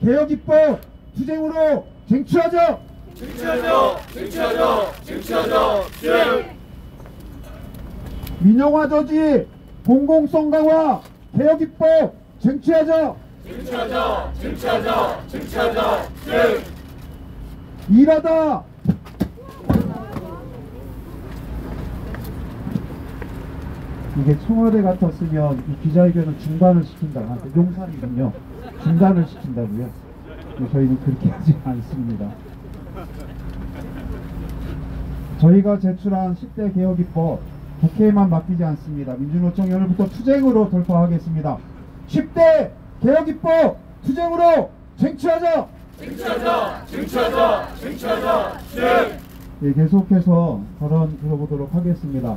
개혁 입법 투쟁으로 쟁취하자. 쟁취하자! 쟁취하자! 쟁취하자! 쟁! 민영화 저지 공공성 강화 개혁 입법 쟁취하자. 쟁취하자! 쟁취하자! 쟁취하자! 쟁! 일하다. 이게 청와대 같았으면 이 기자회견을 중단을 시킨다. 아, 용산이군요. 중단을 시킨다고요. 근데 저희는 그렇게 하지 않습니다. 저희가 제출한 10대 개혁 입법 국회에만 맡기지 않습니다. 민주노총 오늘부터 투쟁으로 돌파하겠습니다. 10대 개혁 입법 투쟁으로 쟁취하자. 쟁취하자! 쟁취하자! 쟁취하자! 쟁! 예, 계속해서 발언 들어보도록 하겠습니다.